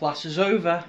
Class is over.